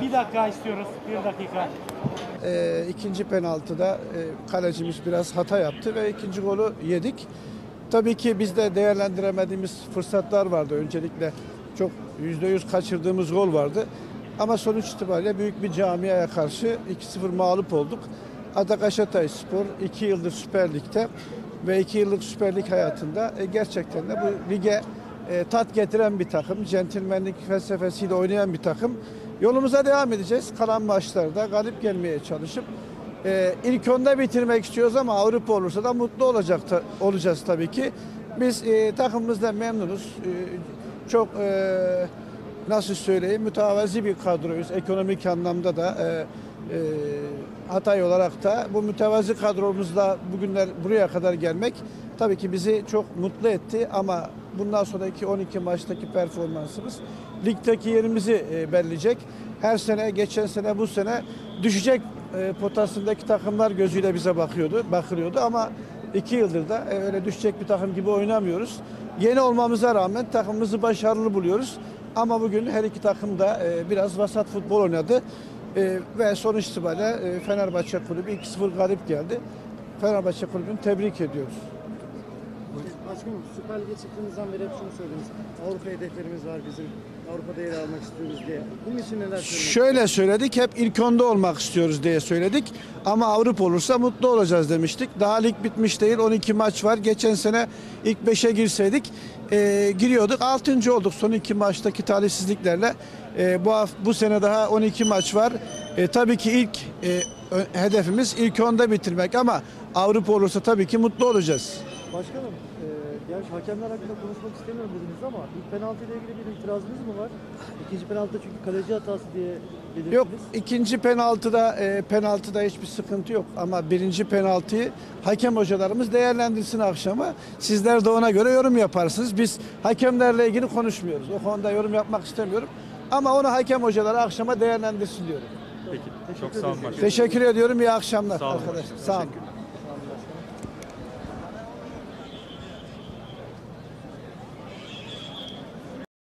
Bir dakika istiyoruz. Bir dakika. E, ikinci penaltıda e, kalecimiz biraz hata yaptı ve ikinci golü yedik. Tabii ki bizde değerlendiremediğimiz fırsatlar vardı. Öncelikle çok %100 kaçırdığımız gol vardı. Ama sonuç itibariyle büyük bir camiaya karşı 2-0 mağlup olduk. Adak Hatay Spor 2 yıldır Süper Lig'de ve 2 yıllık Süper Lig hayatında e, gerçekten de bu lige e, tat getiren bir takım, centilmenlik felsefesiyle oynayan bir takım. Yolumuza devam edeceğiz. Kalan maçlarda galip gelmeye çalışıp e, ilk onda bitirmek istiyoruz ama Avrupa olursa da mutlu olacak ta- olacağız tabii ki. Biz e, takımımızdan memnunuz. E, çok e, nasıl söyleyeyim mütevazi bir kadroyuz. Ekonomik anlamda da e, Hatay olarak da bu mütevazi kadromuzla bugünler buraya kadar gelmek tabii ki bizi çok mutlu etti ama bundan sonraki 12 maçtaki performansımız ligdeki yerimizi e, belirleyecek. Her sene geçen sene bu sene düşecek e, potasındaki takımlar gözüyle bize bakıyordu, bakılıyordu ama iki yıldır da e, öyle düşecek bir takım gibi oynamıyoruz. Yeni olmamıza rağmen takımımızı başarılı buluyoruz. Ama bugün her iki takım da e, biraz vasat futbol oynadı. E, ve sonuç itibariyle e, Fenerbahçe Kulübü 2-0 galip geldi. Fenerbahçe Kulübü'nü tebrik ediyoruz. Başkanım Süper Lig'e çıktığınızdan beri hep şunu söylediniz. Avrupa hedeflerimiz var bizim. Avrupa'da yer almak istiyoruz diye. Bunun için neler söylemek Şöyle söyledik, hep ilk onda olmak istiyoruz diye söyledik. Ama Avrupa olursa mutlu olacağız demiştik. Daha lig bitmiş değil, 12 maç var. Geçen sene ilk 5'e girseydik e, giriyorduk. 6. olduk son iki maçtaki talihsizliklerle. E, bu bu sene daha 12 maç var. E, tabii ki ilk e, hedefimiz ilk onda bitirmek ama Avrupa olursa tabii ki mutlu olacağız. Başkanım, e, gerçi hakemler hakkında konuşmak istemiyorum dediniz ama ilk penaltı ile ilgili bir itirazınız mı var? İkinci penaltıda çünkü kaleci hatası diye belirttiniz. Yok ikinci penaltıda e, penaltıda hiçbir sıkıntı yok ama birinci penaltıyı hakem hocalarımız değerlendirsin akşama. Sizler de ona göre yorum yaparsınız. Biz hakemlerle ilgili konuşmuyoruz. O konuda yorum yapmak istemiyorum. Ama onu hakem hocaları akşama değerlendirsin diyorum. Peki. Çok sağ olun. Teşekkür ediyorum. İyi akşamlar Sağ olun arkadaşlar. Sağ olun. Teşekkür.